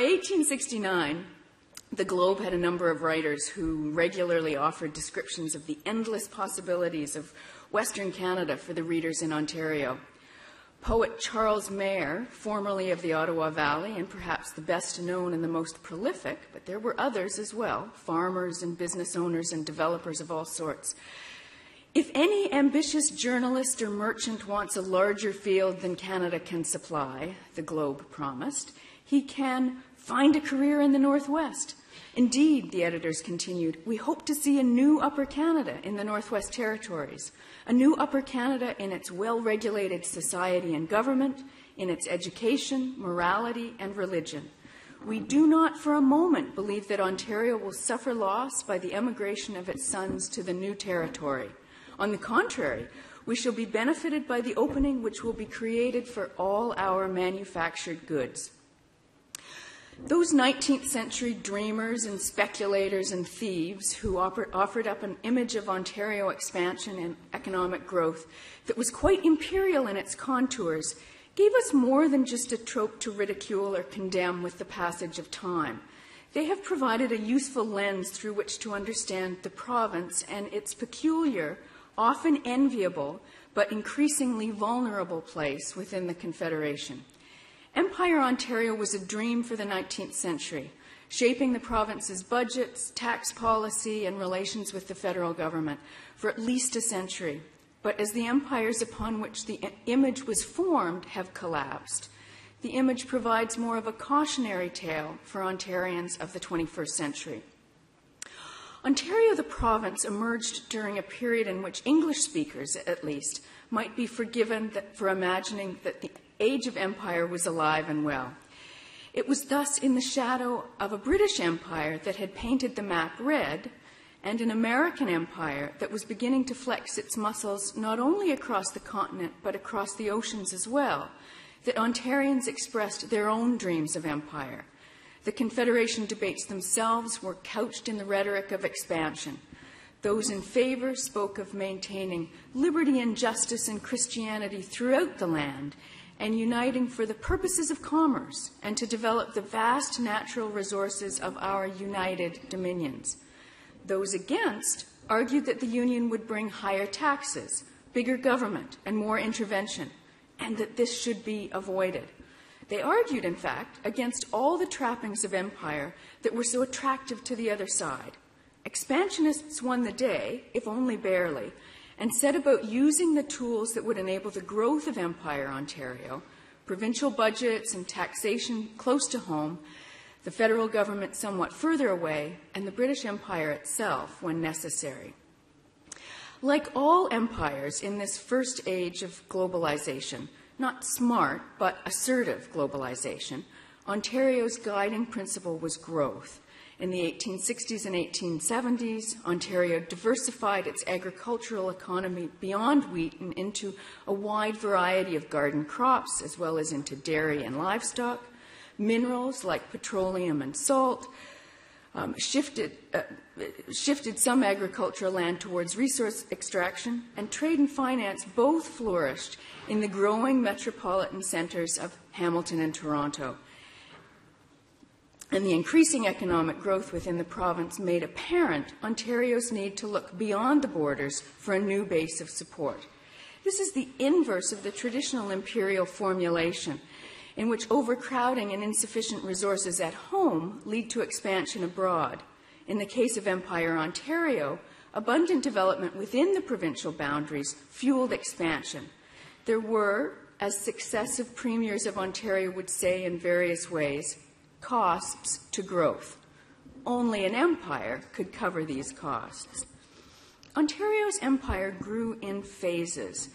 By 1869, the Globe had a number of writers who regularly offered descriptions of the endless possibilities of Western Canada for the readers in Ontario. Poet Charles Mair, formerly of the Ottawa Valley and perhaps the best known and the most prolific, but there were others as well, farmers and business owners and developers of all sorts. If any ambitious journalist or merchant wants a larger field than Canada can supply, the Globe promised, he can find a career in the Northwest. Indeed, the editors continued, we hope to see a new Upper Canada in the Northwest Territories, a new Upper Canada in its well regulated society and government, in its education, morality, and religion. We do not for a moment believe that Ontario will suffer loss by the emigration of its sons to the new territory. On the contrary, we shall be benefited by the opening which will be created for all our manufactured goods. Those 19th century dreamers and speculators and thieves who offered up an image of Ontario expansion and economic growth that was quite imperial in its contours gave us more than just a trope to ridicule or condemn with the passage of time. They have provided a useful lens through which to understand the province and its peculiar, often enviable, but increasingly vulnerable place within the Confederation. Empire Ontario was a dream for the 19th century, shaping the province's budgets, tax policy, and relations with the federal government for at least a century. But as the empires upon which the image was formed have collapsed, the image provides more of a cautionary tale for Ontarians of the 21st century. Ontario, the province, emerged during a period in which English speakers, at least, might be forgiven for imagining that the age of empire was alive and well. It was thus in the shadow of a British Empire that had painted the map red and an American empire that was beginning to flex its muscles not only across the continent but across the oceans as well, that Ontarians expressed their own dreams of empire. The Confederation debates themselves were couched in the rhetoric of expansion. Those in favor spoke of maintaining liberty and justice and Christianity throughout the land and uniting for the purposes of commerce and to develop the vast natural resources of our united dominions. Those against argued that the Union would bring higher taxes, bigger government, and more intervention, and that this should be avoided. They argued, in fact, against all the trappings of empire that were so attractive to the other side. Expansionists won the day, if only barely, and set about using the tools that would enable the growth of Empire Ontario, provincial budgets and taxation close to home, the federal government somewhat further away, and the British Empire itself when necessary. Like all empires in this first age of globalization, not smart, but assertive globalization, Ontario's guiding principle was growth. In the 1860s and 1870s, Ontario diversified its agricultural economy beyond wheat and into a wide variety of garden crops, as well as into dairy and livestock. Minerals like petroleum and salt um, shifted, uh, shifted some agricultural land towards resource extraction, and trade and finance both flourished in the growing metropolitan centers of Hamilton and Toronto and the increasing economic growth within the province made apparent Ontario's need to look beyond the borders for a new base of support. This is the inverse of the traditional imperial formulation, in which overcrowding and insufficient resources at home lead to expansion abroad. In the case of Empire Ontario, abundant development within the provincial boundaries fueled expansion. There were, as successive premiers of Ontario would say in various ways, costs to growth. Only an empire could cover these costs. Ontario's empire grew in phases.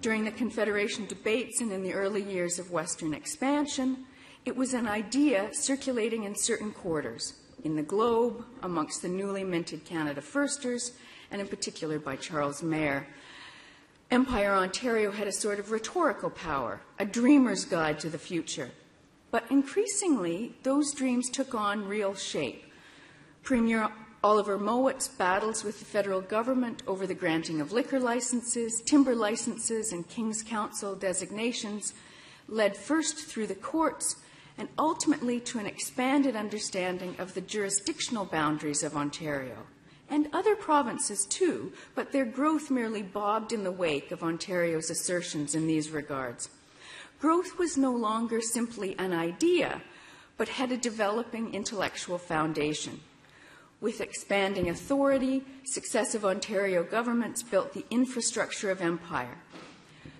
During the Confederation debates and in the early years of Western expansion, it was an idea circulating in certain quarters, in the Globe, amongst the newly minted Canada Firsters, and in particular by Charles Mair. Empire Ontario had a sort of rhetorical power, a dreamer's guide to the future. But increasingly, those dreams took on real shape. Premier Oliver Mowat's battles with the federal government over the granting of liquor licenses, timber licenses, and King's Counsel designations led first through the courts and ultimately to an expanded understanding of the jurisdictional boundaries of Ontario. And other provinces too, but their growth merely bobbed in the wake of Ontario's assertions in these regards. Growth was no longer simply an idea, but had a developing intellectual foundation. With expanding authority, successive Ontario governments built the infrastructure of empire,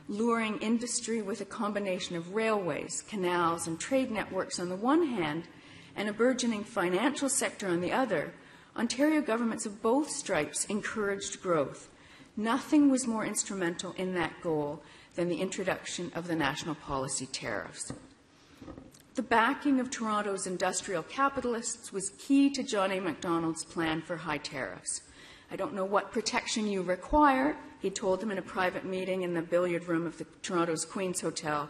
luring industry with a combination of railways, canals, and trade networks on the one hand, and a burgeoning financial sector on the other, Ontario governments of both stripes encouraged growth. Nothing was more instrumental in that goal than the introduction of the national policy tariffs. The backing of Toronto's industrial capitalists was key to John A. Macdonald's plan for high tariffs. I don't know what protection you require, he told them in a private meeting in the billiard room of the Toronto's Queen's Hotel,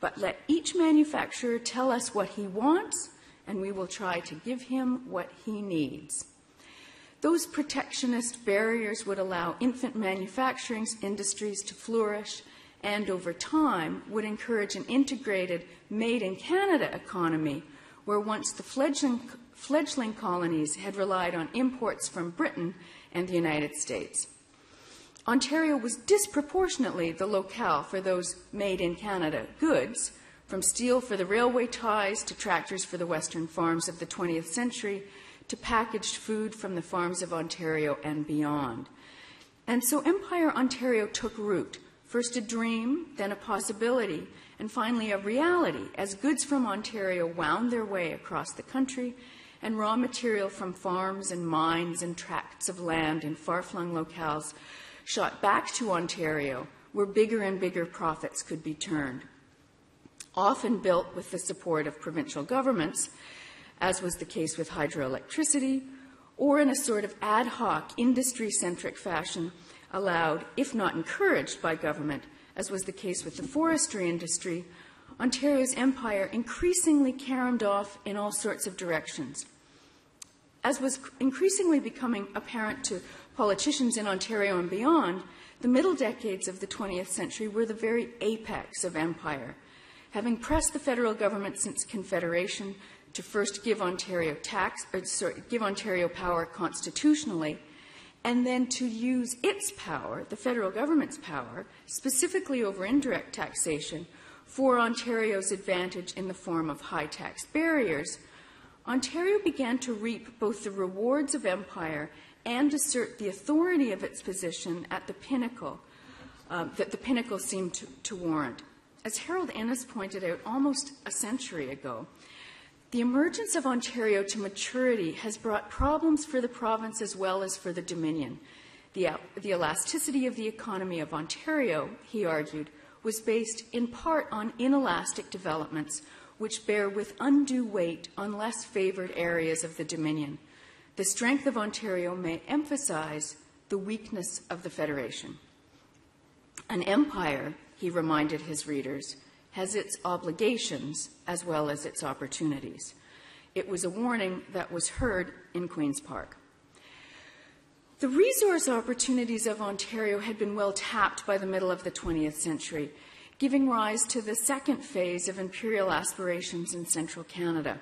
but let each manufacturer tell us what he wants, and we will try to give him what he needs. Those protectionist barriers would allow infant manufacturing industries to flourish and over time would encourage an integrated made in Canada economy where once the fledgling, fledgling colonies had relied on imports from Britain and the United States. Ontario was disproportionately the locale for those made in Canada goods, from steel for the railway ties to tractors for the western farms of the 20th century to packaged food from the farms of Ontario and beyond. And so Empire Ontario took root First a dream, then a possibility, and finally a reality as goods from Ontario wound their way across the country and raw material from farms and mines and tracts of land in far flung locales shot back to Ontario where bigger and bigger profits could be turned. Often built with the support of provincial governments, as was the case with hydroelectricity, or in a sort of ad hoc industry centric fashion allowed, if not encouraged by government, as was the case with the forestry industry, Ontario's empire increasingly caromed off in all sorts of directions. As was increasingly becoming apparent to politicians in Ontario and beyond, the middle decades of the 20th century were the very apex of empire. Having pressed the federal government since Confederation to first give Ontario tax, or sorry, give Ontario power constitutionally, and then to use its power, the federal government's power, specifically over indirect taxation, for Ontario's advantage in the form of high tax barriers, Ontario began to reap both the rewards of empire and assert the authority of its position at the pinnacle uh, that the pinnacle seemed to, to warrant. As Harold Innis pointed out almost a century ago, the emergence of Ontario to maturity has brought problems for the province as well as for the Dominion. The, the, elasticity of the economy of Ontario, he argued, was based in part on inelastic developments which bear with undue weight on less favoured areas of the Dominion. The strength of Ontario may emphasize the weakness of the Federation. An empire, he reminded his readers, has its obligations as well as its opportunities. It was a warning that was heard in Queen's Park. The resource opportunities of Ontario had been well tapped by the middle of the 20th century, giving rise to the second phase of imperial aspirations in central Canada.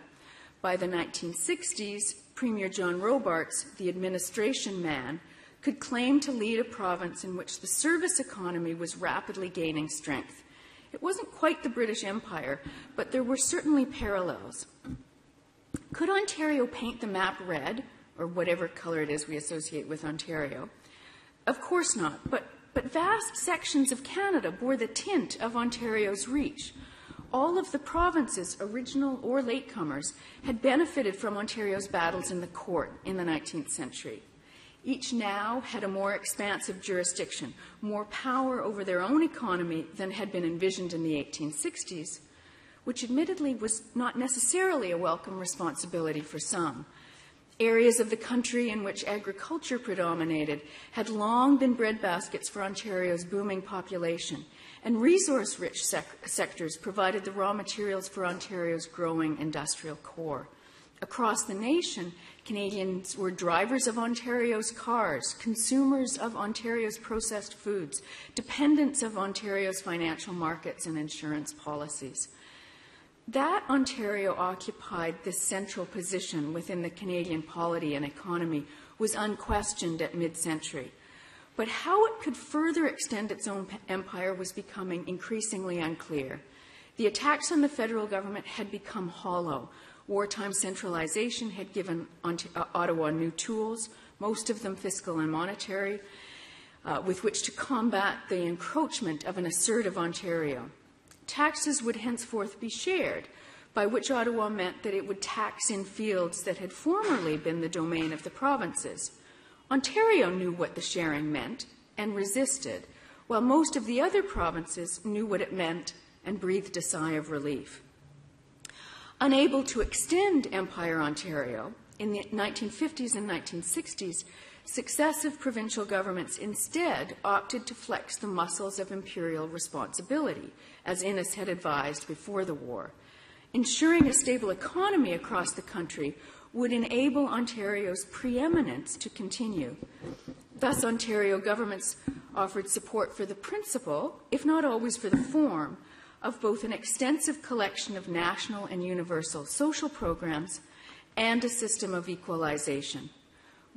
By the 1960s, Premier John Robarts, the administration man, could claim to lead a province in which the service economy was rapidly gaining strength. It wasn't quite the British Empire, but there were certainly parallels. Could Ontario paint the map red, or whatever color it is we associate with Ontario? Of course not, but, but vast sections of Canada bore the tint of Ontario's reach. All of the provinces, original or latecomers, had benefited from Ontario's battles in the court in the 19th century. Each now had a more expansive jurisdiction, more power over their own economy than had been envisioned in the 1860s, which admittedly was not necessarily a welcome responsibility for some. Areas of the country in which agriculture predominated had long been breadbaskets for Ontario's booming population, and resource rich sec- sectors provided the raw materials for Ontario's growing industrial core. Across the nation, Canadians were drivers of Ontario's cars, consumers of Ontario's processed foods, dependents of Ontario's financial markets and insurance policies. that Ontario occupied this central position within the Canadian polity and economy was unquestioned at mid century. But how it could further extend its own empire was becoming increasingly unclear. The attacks on the federal government had become hollow. Wartime centralization had given uh, Ottawa new tools, most of them fiscal and monetary, uh, with which to combat the encroachment of an assertive Ontario. Taxes would henceforth be shared, by which Ottawa meant that it would tax in fields that had formerly been the domain of the provinces. Ontario knew what the sharing meant and resisted, while most of the other provinces knew what it meant and breathed a sigh of relief. Unable to extend Empire Ontario, in the 1950s and 1960s, successive provincial governments instead opted to flex the muscles of imperial responsibility, as Innis had advised before the war. Ensuring a stable economy across the country would enable Ontario's preeminence to continue. Thus, Ontario governments offered support for the principle, if not always for the form, of both an extensive collection of national and universal social programs and a system of equalization.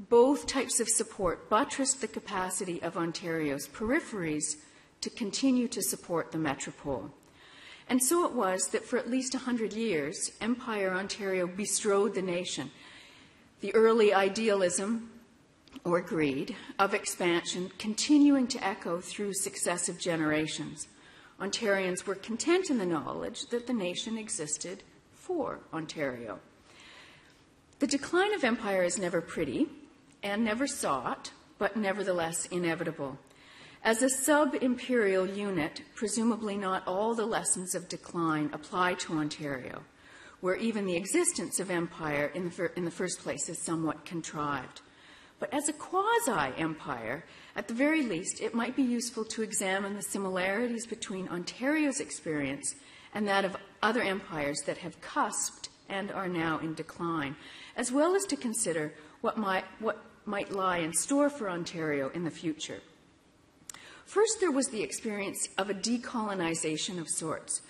Both types of support buttressed the capacity of Ontario's peripheries to continue to support the metropole. And so it was that for at least 100 years, Empire Ontario bestrode the nation. The early idealism, or greed, of expansion continuing to echo through successive generations. Ontarians were content in the knowledge that the nation existed for Ontario. The decline of empire is never pretty, and never sought, but nevertheless inevitable. As a sub imperial unit, presumably not all the lessons of decline apply to Ontario, where even the existence of empire in the, fir- in the first place is somewhat contrived. But as a quasi empire, at the very least, it might be useful to examine the similarities between Ontario's experience and that of other empires that have cusped and are now in decline, as well as to consider what might, what might lie in store for Ontario in the future. First, there was the experience of a decolonization of sorts.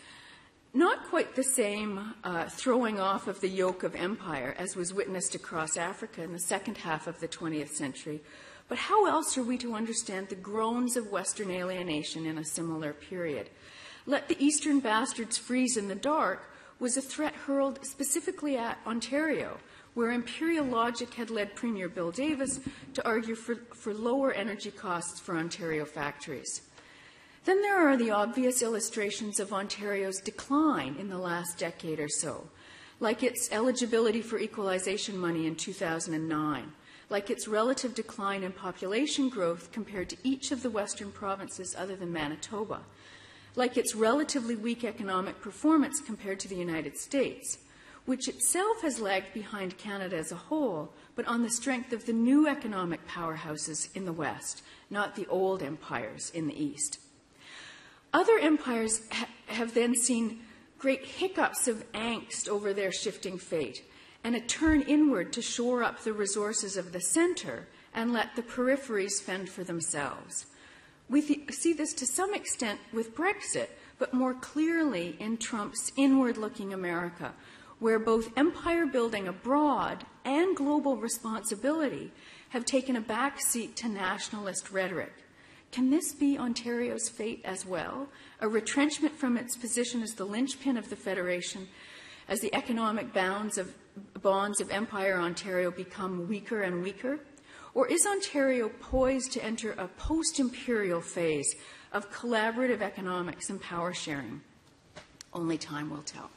Not quite the same uh, throwing off of the yoke of empire as was witnessed across Africa in the second half of the 20th century, but how else are we to understand the groans of Western alienation in a similar period? Let the Eastern bastards freeze in the dark was a threat hurled specifically at Ontario, where imperial logic had led Premier Bill Davis to argue for, for lower energy costs for Ontario factories. Then there are the obvious illustrations of Ontario's decline in the last decade or so, like its eligibility for equalization money in 2009, like its relative decline in population growth compared to each of the western provinces other than Manitoba, like its relatively weak economic performance compared to the United States, which itself has lagged behind Canada as a whole, but on the strength of the new economic powerhouses in the West, not the old empires in the East. Other empires ha- have then seen great hiccups of angst over their shifting fate and a turn inward to shore up the resources of the center and let the peripheries fend for themselves. We th- see this to some extent with Brexit, but more clearly in Trump's inward looking America, where both empire building abroad and global responsibility have taken a back seat to nationalist rhetoric. Can this be Ontario's fate as well? A retrenchment from its position as the linchpin of the Federation, as the economic bounds of bonds of Empire Ontario become weaker and weaker? Or is Ontario poised to enter a post imperial phase of collaborative economics and power sharing? Only time will tell.